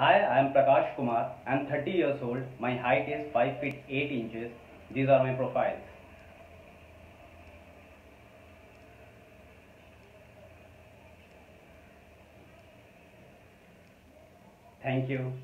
Hi, I am Prakash Kumar. I am 30 years old. My height is 5 feet 8 inches. These are my profiles. Thank you.